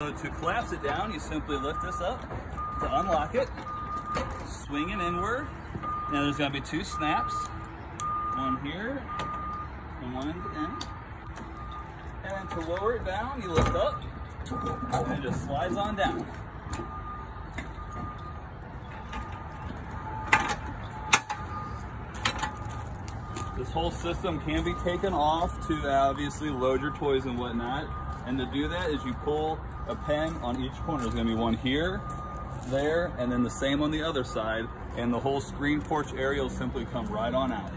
So to collapse it down, you simply lift this up to unlock it, swing it inward. Now there's gonna be two snaps, one here and one in the end. And to lower it down, you lift up and it just slides on down. This whole system can be taken off to obviously load your toys and whatnot. And to do that is you pull a pin on each corner. There's gonna be one here, there, and then the same on the other side. And the whole screen porch area will simply come right on out.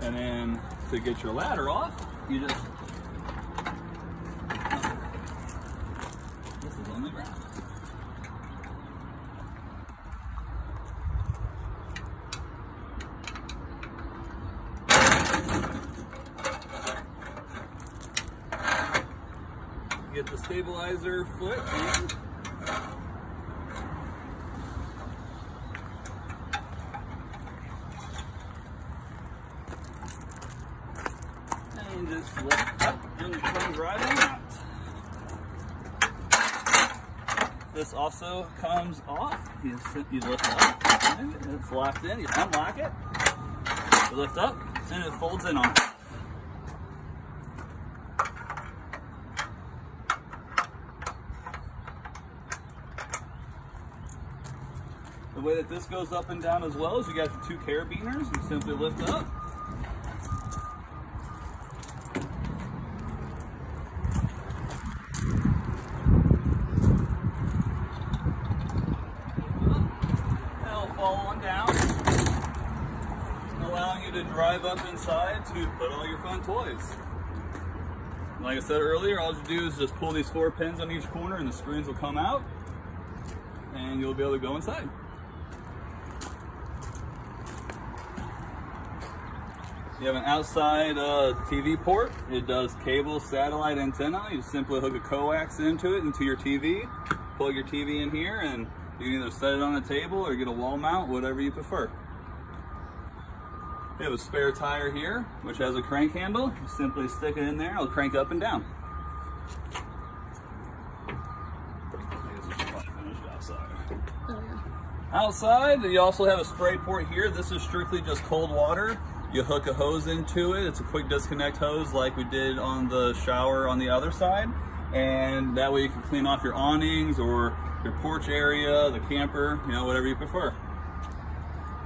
And then to get your ladder off, you just, this is on the ground. Get the stabilizer foot in. And just lift up and it comes right out. This also comes off. You, you lift up and it's locked in. You unlock it, you lift up, and it folds in on. Way that this goes up and down as well is you got the two carabiners. You simply lift up. Down, allowing you to drive up inside to put all your fun toys. Like I said earlier, all you do is just pull these four pins on each corner and the screens will come out and you'll be able to go inside. You have an outside uh, TV port. It does cable, satellite, antenna. You simply hook a coax into it, into your TV. Plug your TV in here and you can either set it on a table or get a wall mount, whatever you prefer. You have a spare tire here, which has a crank handle. You simply stick it in there, it'll crank up and down. I guess we should probably finish it outside. Oh. Outside, you also have a spray port here. This is strictly just cold water. You hook a hose into it. It's a quick disconnect hose like we did on the shower on the other side. And that way you can clean off your awnings or your porch area, the camper, you know, whatever you prefer.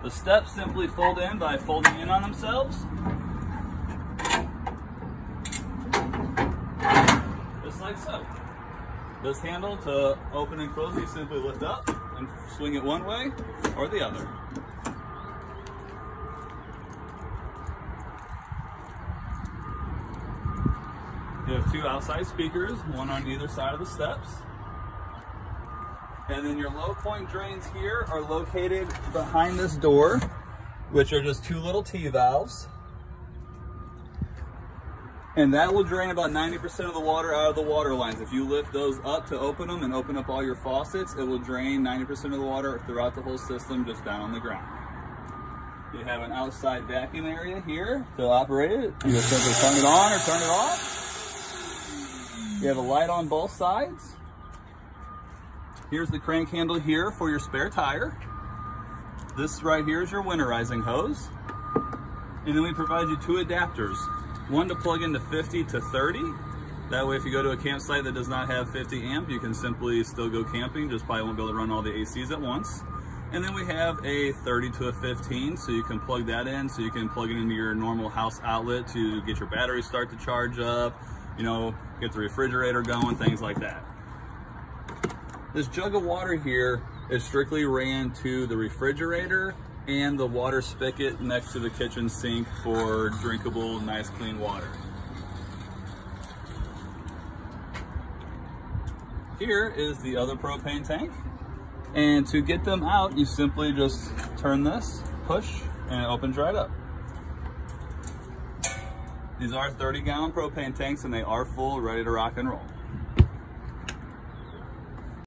The steps simply fold in by folding in on themselves. Just like so. This handle to open and close, you simply lift up and swing it one way or the other. You have two outside speakers, one on either side of the steps. And then your low point drains here are located behind this door, which are just two little T-valves. And that will drain about 90% of the water out of the water lines. If you lift those up to open them and open up all your faucets, it will drain 90% of the water throughout the whole system just down on the ground. You have an outside vacuum area here to operate it. You just simply turn it on or turn it off. You have a light on both sides. Here's the crank handle here for your spare tire. This right here is your winterizing hose. And then we provide you two adapters. One to plug into 50 to 30. That way if you go to a campsite that does not have 50 amp, you can simply still go camping, just probably won't be able to run all the ACs at once. And then we have a 30 to a 15, so you can plug that in, so you can plug it into your normal house outlet to get your battery start to charge up, you know, get the refrigerator going, things like that. This jug of water here is strictly ran to the refrigerator and the water spigot next to the kitchen sink for drinkable, nice, clean water. Here is the other propane tank. And to get them out, you simply just turn this, push, and it opens right up. These are 30 gallon propane tanks and they are full, ready to rock and roll.